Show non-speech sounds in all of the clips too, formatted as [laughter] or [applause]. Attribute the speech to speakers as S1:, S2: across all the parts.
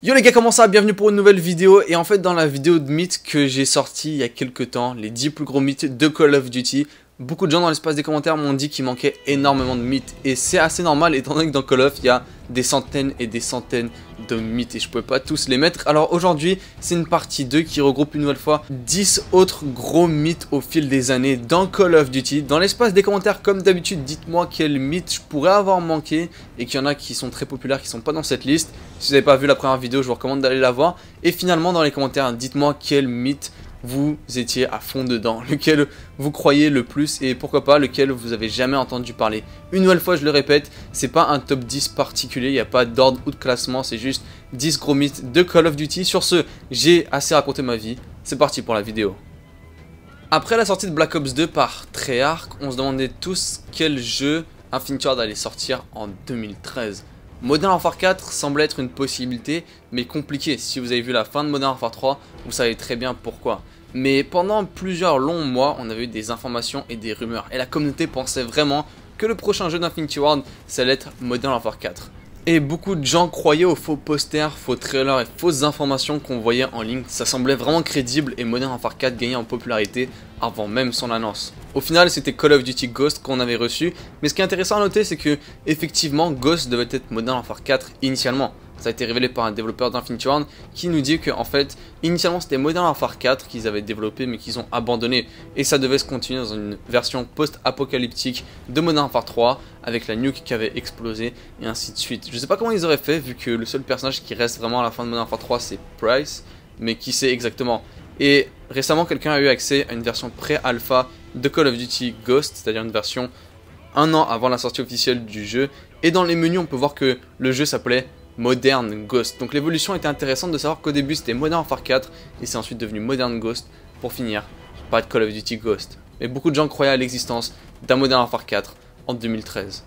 S1: Yo les gars comment ça Bienvenue pour une nouvelle vidéo. Et en fait dans la vidéo de mythes que j'ai sorti il y a quelques temps, les 10 plus gros mythes de Call of Duty, beaucoup de gens dans l'espace des commentaires m'ont dit qu'il manquait énormément de mythes et c'est assez normal étant donné que dans Call of il y a des centaines et des centaines de mythes et je pouvais pas tous les mettre. Alors aujourd'hui, c'est une partie 2 qui regroupe une nouvelle fois 10 autres gros mythes au fil des années dans Call of Duty. Dans l'espace des commentaires, comme d'habitude, dites-moi quel mythe je pourrais avoir manqué et qu'il y en a qui sont très populaires, qui sont pas dans cette liste. Si vous n'avez pas vu la première vidéo, je vous recommande d'aller la voir. Et finalement, dans les commentaires, dites-moi quel mythe vous étiez à fond dedans, [laughs] lequel vous croyez le plus et pourquoi pas lequel vous avez jamais entendu parler. Une nouvelle fois, je le répète, c'est pas un top 10 particulier, il n'y a pas d'ordre ou de classement, c'est juste 10 gros mythes de Call of Duty. Sur ce, j'ai assez raconté ma vie, c'est parti pour la vidéo. Après la sortie de Black Ops 2 par Treyarch, on se demandait tous quel jeu Infinity Ward allait sortir en 2013. Modern Warfare 4 semble être une possibilité, mais compliquée. Si vous avez vu la fin de Modern Warfare 3, vous savez très bien pourquoi. Mais pendant plusieurs longs mois, on avait eu des informations et des rumeurs, et la communauté pensait vraiment que le prochain jeu d'Infinity Ward, ça allait être Modern Warfare 4. Et beaucoup de gens croyaient aux faux posters, faux trailers et fausses informations qu'on voyait en ligne. Ça semblait vraiment crédible et Modern Warfare 4 gagnait en popularité avant même son annonce. Au final, c'était Call of Duty Ghost qu'on avait reçu, mais ce qui est intéressant à noter, c'est que effectivement, Ghost devait être Modern Warfare 4 initialement. Ça a été révélé par un développeur d'Infinity Ward qui nous dit que en fait, initialement c'était Modern Warfare 4 qu'ils avaient développé mais qu'ils ont abandonné et ça devait se continuer dans une version post-apocalyptique de Modern Warfare 3 avec la nuke qui avait explosé et ainsi de suite. Je sais pas comment ils auraient fait vu que le seul personnage qui reste vraiment à la fin de Modern Warfare 3 c'est Price, mais qui sait exactement. Et récemment quelqu'un a eu accès à une version pré-alpha de Call of Duty Ghost, c'est-à-dire une version un an avant la sortie officielle du jeu. Et dans les menus, on peut voir que le jeu s'appelait Modern Ghost. Donc l'évolution était intéressante de savoir qu'au début c'était Modern Warfare 4 et c'est ensuite devenu Modern Ghost pour finir par être Call of Duty Ghost. Mais beaucoup de gens croyaient à l'existence d'un Modern Warfare 4 en 2013.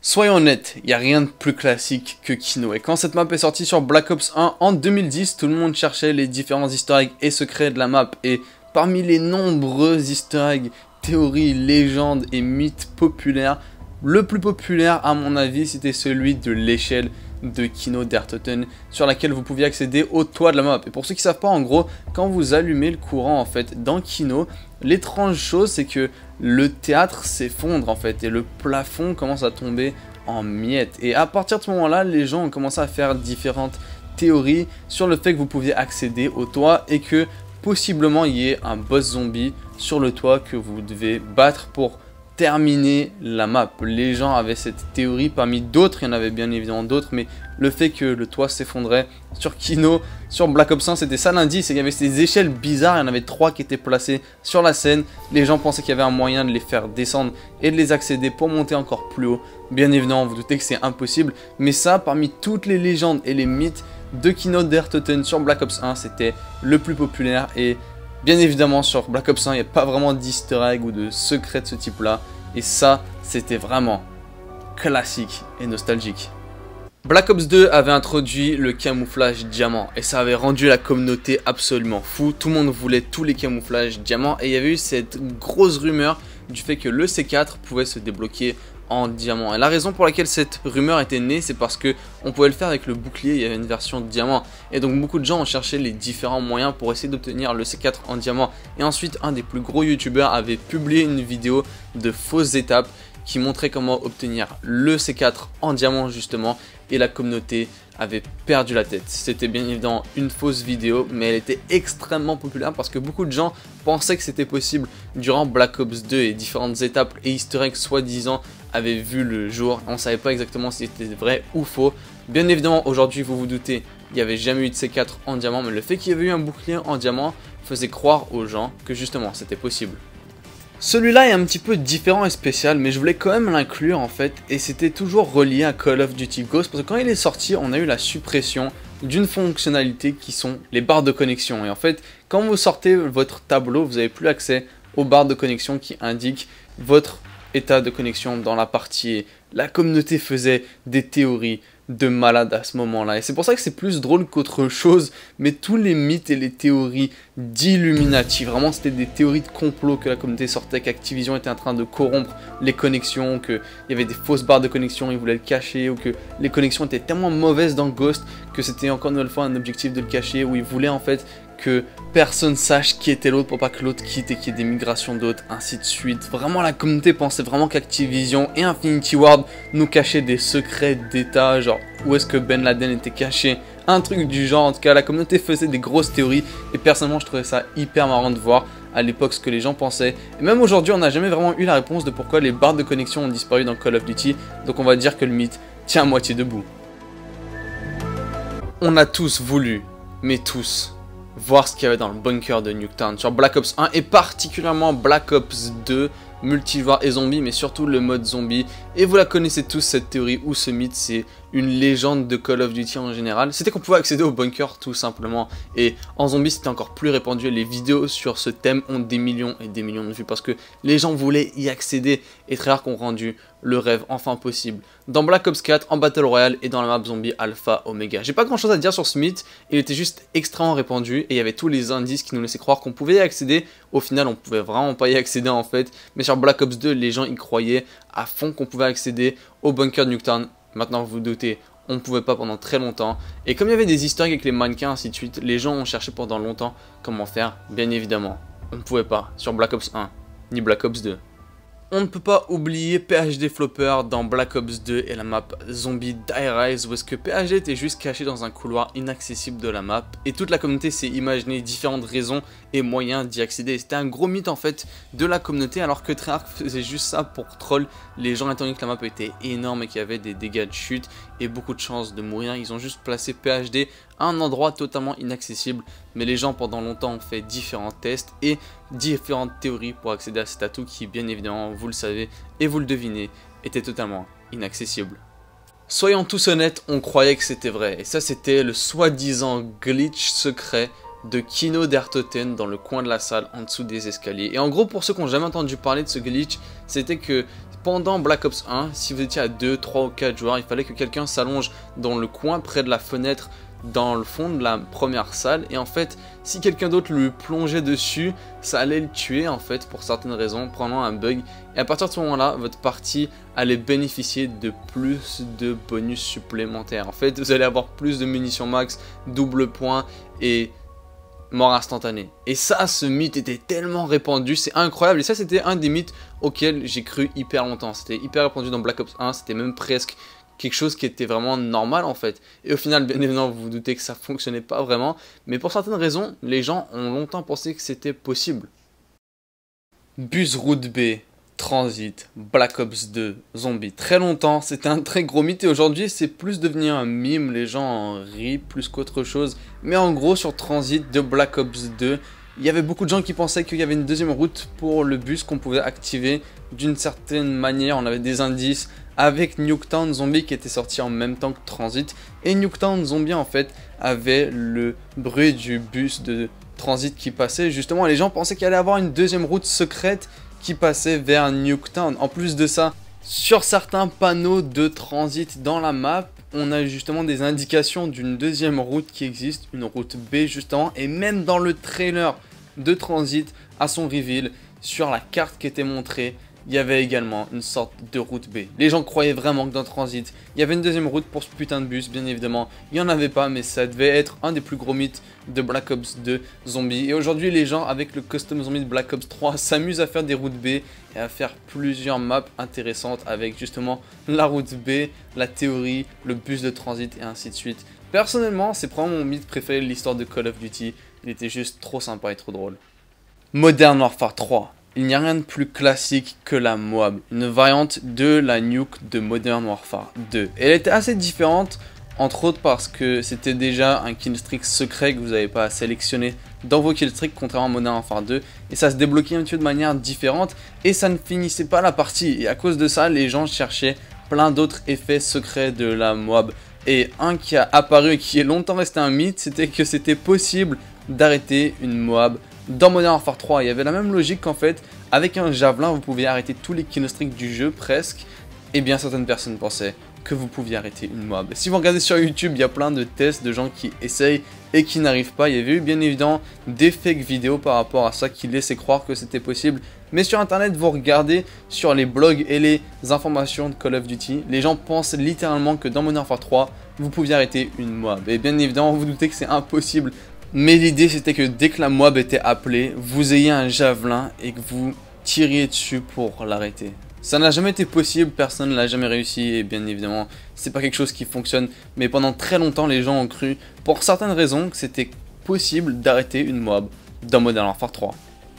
S1: Soyons honnêtes, il n'y a rien de plus classique que Kino. Et quand cette map est sortie sur Black Ops 1 en 2010, tout le monde cherchait les différents eggs et secrets de la map. Et parmi les nombreux eggs, théories, légendes et mythes populaires, le plus populaire à mon avis c'était celui de l'échelle de Kino d'Ertoten sur laquelle vous pouviez accéder au toit de la map. Et pour ceux qui savent pas, en gros, quand vous allumez le courant en fait dans Kino, l'étrange chose c'est que le théâtre s'effondre en fait et le plafond commence à tomber en miettes. Et à partir de ce moment-là, les gens ont commencé à faire différentes théories sur le fait que vous pouviez accéder au toit et que possiblement il y ait un boss zombie sur le toit que vous devez battre pour terminer la map. Les gens avaient cette théorie, parmi d'autres, il y en avait bien évidemment d'autres, mais le fait que le toit s'effondrait sur Kino, sur Black Ops 1, c'était ça l'indice, il y avait ces échelles bizarres, il y en avait trois qui étaient placées sur la scène, les gens pensaient qu'il y avait un moyen de les faire descendre et de les accéder pour monter encore plus haut. Bien évidemment, vous doutez que c'est impossible, mais ça, parmi toutes les légendes et les mythes de Kino d'Ertoten sur Black Ops 1, c'était le plus populaire et Bien évidemment, sur Black Ops 1, il n'y a pas vraiment d'easter egg ou de secret de ce type-là. Et ça, c'était vraiment classique et nostalgique. Black Ops 2 avait introduit le camouflage diamant et ça avait rendu la communauté absolument fou. Tout le monde voulait tous les camouflages diamants et il y avait eu cette grosse rumeur du fait que le C4 pouvait se débloquer diamant. Et la raison pour laquelle cette rumeur était née, c'est parce que on pouvait le faire avec le bouclier, il y avait une version de diamant. Et donc beaucoup de gens ont cherché les différents moyens pour essayer d'obtenir le C4 en diamant. Et ensuite, un des plus gros youtubeurs avait publié une vidéo de fausses étapes qui montrait comment obtenir le C4 en diamant justement. Et la communauté avait perdu la tête. C'était bien évidemment une fausse vidéo, mais elle était extrêmement populaire parce que beaucoup de gens pensaient que c'était possible durant Black Ops 2 et différentes étapes et eggs soi-disant avaient vu le jour. On savait pas exactement si c'était vrai ou faux. Bien évidemment, aujourd'hui, vous vous doutez, il n'y avait jamais eu de C4 en diamant, mais le fait qu'il y avait eu un bouclier en diamant faisait croire aux gens que justement c'était possible. Celui-là est un petit peu différent et spécial, mais je voulais quand même l'inclure en fait, et c'était toujours relié à Call of Duty Ghost, parce que quand il est sorti, on a eu la suppression d'une fonctionnalité qui sont les barres de connexion. Et en fait, quand vous sortez votre tableau, vous n'avez plus accès aux barres de connexion qui indiquent votre état de connexion dans la partie. La communauté faisait des théories, de malade à ce moment-là. Et c'est pour ça que c'est plus drôle qu'autre chose, mais tous les mythes et les théories d'Illuminati, vraiment c'était des théories de complot que la communauté sortait, qu'Activision était en train de corrompre les connexions, qu'il y avait des fausses barres de connexion, ils voulaient le cacher, ou que les connexions étaient tellement mauvaises dans Ghost que c'était encore une fois un objectif de le cacher, où ils voulaient en fait que personne sache qui était l'autre pour pas que l'autre quitte et qu'il y ait des migrations d'autres, ainsi de suite. Vraiment, la communauté pensait vraiment qu'Activision et Infinity Ward nous cachaient des secrets d'État, genre où est-ce que Ben Laden était caché, un truc du genre. En tout cas, la communauté faisait des grosses théories et personnellement, je trouvais ça hyper marrant de voir à l'époque ce que les gens pensaient. Et même aujourd'hui, on n'a jamais vraiment eu la réponse de pourquoi les barres de connexion ont disparu dans Call of Duty, donc on va dire que le mythe tient à moitié debout. On a tous voulu, mais tous, voir ce qu'il y avait dans le bunker de Nuketown sur Black Ops 1 et particulièrement Black Ops 2 multijoueur et zombie, mais surtout le mode zombie. Et vous la connaissez tous cette théorie ou ce mythe, c'est une légende de Call of Duty en général. C'était qu'on pouvait accéder au bunker tout simplement. Et en zombie, c'était encore plus répandu. Les vidéos sur ce thème ont des millions et des millions de vues parce que les gens voulaient y accéder et très rare qu'on rendu le rêve enfin possible. Dans Black Ops 4, en Battle Royale et dans la map zombie Alpha Omega. J'ai pas grand chose à dire sur ce mythe, il était juste extrêmement répandu et il y avait tous les indices qui nous laissaient croire qu'on pouvait y accéder. Au final, on pouvait vraiment pas y accéder en fait. Mais sur Black Ops 2, les gens y croyaient à fond qu'on pouvait accéder au bunker de Nuketown. Maintenant, vous vous doutez, on ne pouvait pas pendant très longtemps. Et comme il y avait des historiques avec les mannequins, ainsi de suite, les gens ont cherché pendant longtemps comment faire. Bien évidemment, on ne pouvait pas sur Black Ops 1, ni Black Ops 2. On ne peut pas oublier PhD Flopper dans Black Ops 2 et la map Zombie Die Rise où que PhD était juste caché dans un couloir inaccessible de la map et toute la communauté s'est imaginé différentes raisons et moyens d'y accéder. C'était un gros mythe en fait de la communauté alors que Treyarch faisait juste ça pour troll les gens étant donné que la map était énorme et qu'il y avait des dégâts de chute et beaucoup de chances de mourir. Ils ont juste placé PhD à un endroit totalement inaccessible mais les gens pendant longtemps ont fait différents tests et différentes théories pour accéder à cet atout qui bien évidemment, vous le savez et vous le devinez, était totalement inaccessible. Soyons tous honnêtes, on croyait que c'était vrai, et ça c'était le soi-disant glitch secret de Kino d'Ertoten dans le coin de la salle en dessous des escaliers. Et en gros, pour ceux qui n'ont jamais entendu parler de ce glitch, c'était que pendant Black Ops 1, si vous étiez à 2, 3 ou 4 joueurs, il fallait que quelqu'un s'allonge dans le coin près de la fenêtre dans le fond de la première salle. Et en fait si quelqu'un d'autre lui plongeait dessus ça allait le tuer en fait pour certaines raisons prenant un bug. Et à partir de ce moment là votre partie allait bénéficier de plus de bonus supplémentaires. En fait vous allez avoir plus de munitions max double point et mort instantanée. Et ça ce mythe était tellement répandu c'est incroyable. Et ça c'était un des mythes auxquels j'ai cru hyper longtemps. C'était hyper répandu dans Black Ops 1 c'était même presque quelque chose qui était vraiment normal en fait. Et au final, bien évidemment, vous vous doutez que ça fonctionnait pas vraiment, mais pour certaines raisons, les gens ont longtemps pensé que c'était possible. Bus Route B, Transit, Black Ops 2, Zombie. Très longtemps, c'était un très gros mythe et aujourd'hui c'est plus devenu un mime, les gens en rient plus qu'autre chose. Mais en gros sur Transit de Black Ops 2, il y avait beaucoup de gens qui pensaient qu'il y avait une deuxième route pour le bus qu'on pouvait activer d'une certaine manière. On avait des indices avec Nuketown Zombie qui était sorti en même temps que Transit. Et Nuketown Zombie en fait avait le bruit du bus de Transit qui passait. Justement, les gens pensaient qu'il allait avoir une deuxième route secrète qui passait vers Nuketown. En plus de ça, sur certains panneaux de transit dans la map, on a justement des indications d'une deuxième route qui existe, une route B justement, et même dans le trailer de transit à son reveal, sur la carte qui était montrée, il y avait également une sorte de route B. Les gens croyaient vraiment que dans Transit, il y avait une deuxième route pour ce putain de bus, bien évidemment. Il n'y en avait pas, mais ça devait être un des plus gros mythes de Black Ops 2 Zombie. Et aujourd'hui, les gens, avec le custom zombie de Black Ops 3, s'amusent à faire des routes B et à faire plusieurs maps intéressantes avec justement la route B, la théorie, le bus de transit et ainsi de suite. Personnellement, c'est probablement mon mythe préféré de l'histoire de Call of Duty. Il était juste trop sympa et trop drôle. Modern Warfare 3 il n'y a rien de plus classique que la Moab, une variante de la nuke de Modern Warfare 2. Elle était assez différente, entre autres parce que c'était déjà un killstreak secret que vous n'avez pas à sélectionner dans vos killstreaks, contrairement à Modern Warfare 2, et ça se débloquait un petit peu de manière différente, et ça ne finissait pas la partie, et à cause de ça, les gens cherchaient plein d'autres effets secrets de la Moab. Et un qui a apparu et qui est longtemps resté un mythe, c'était que c'était possible d'arrêter une Moab dans Modern Warfare 3, il y avait la même logique qu'en fait, avec un javelin, vous pouviez arrêter tous les killstreaks du jeu presque. Et bien certaines personnes pensaient que vous pouviez arrêter une mob. Si vous regardez sur YouTube, il y a plein de tests de gens qui essayent et qui n'arrivent pas. Il y avait eu bien évidemment des fake vidéos par rapport à ça qui laissaient croire que c'était possible. Mais sur internet, vous regardez sur les blogs et les informations de Call of Duty, les gens pensent littéralement que dans Modern Warfare 3, vous pouviez arrêter une mob. Et bien évidemment, vous doutez que c'est impossible. Mais l'idée c'était que dès que la mob était appelée, vous ayez un javelin et que vous tiriez dessus pour l'arrêter. Ça n'a jamais été possible, personne ne l'a jamais réussi et bien évidemment c'est pas quelque chose qui fonctionne mais pendant très longtemps les gens ont cru pour certaines raisons que c'était possible d'arrêter une mob dans Modern Warfare 3.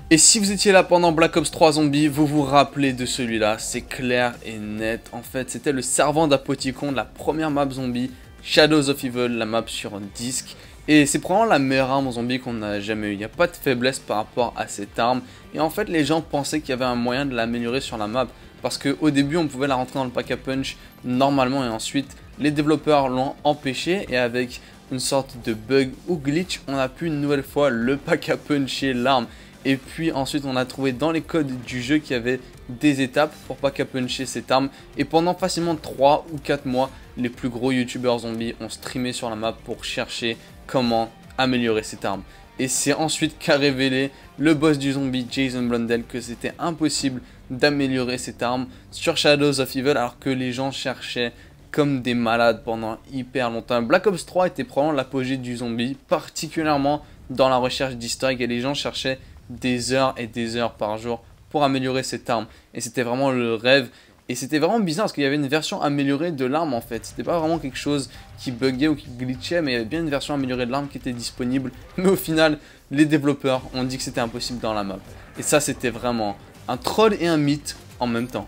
S1: Et si vous étiez là pendant Black Ops 3 Zombie, vous vous rappelez de celui-là, c'est clair et net. En fait, c'était le servant d'Apoticon de la première map zombie, Shadows of Evil, la map sur un disque. Et c'est probablement la meilleure arme zombie qu'on a jamais eu. Il n'y a pas de faiblesse par rapport à cette arme. Et en fait, les gens pensaient qu'il y avait un moyen de l'améliorer sur la map. Parce qu'au début, on pouvait la rentrer dans le pack a punch normalement. Et ensuite, les développeurs l'ont empêché. Et avec une sorte de bug ou glitch, on a pu une nouvelle fois le pack a puncher l'arme. Et puis ensuite, on a trouvé dans les codes du jeu qu'il y avait des étapes pour a puncher cette arme. Et pendant facilement 3 ou 4 mois, les plus gros youtubeurs zombies ont streamé sur la map pour chercher comment améliorer cette arme. Et c'est ensuite qu'a révélé le boss du zombie Jason Blundell que c'était impossible d'améliorer cette arme sur Shadows of Evil alors que les gens cherchaient comme des malades pendant hyper longtemps. Black Ops 3 était probablement l'apogée du zombie, particulièrement dans la recherche d'historique et les gens cherchaient des heures et des heures par jour pour améliorer cette arme. Et c'était vraiment le rêve et c'était vraiment bizarre parce qu'il y avait une version améliorée de l'arme en fait. C'était pas vraiment quelque chose qui buguait ou qui glitchait, mais il y avait bien une version améliorée de l'arme qui était disponible. [laughs] Mais au final, les développeurs ont dit que c'était impossible dans la map. Et ça, c'était vraiment un troll et un mythe en même temps.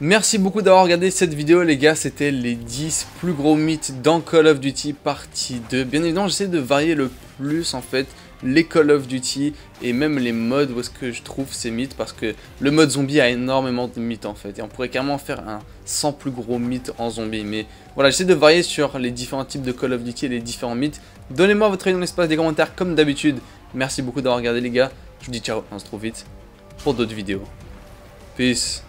S1: Merci beaucoup d'avoir regardé cette vidéo les gars, c'était les 10 plus gros mythes dans Call of Duty partie 2. Bien évidemment j'essaie de varier le plus en fait les Call of Duty et même les modes où est-ce que je trouve ces mythes parce que le mode zombie a énormément de mythes en fait. Et on pourrait carrément faire un 100 plus gros mythes en zombie. Mais voilà j'essaie de varier sur les différents types de Call of Duty et les différents mythes. Donnez-moi votre avis dans l'espace des commentaires comme d'habitude. Merci beaucoup d'avoir regardé les gars. Je vous dis ciao on se retrouve vite pour d'autres vidéos. Peace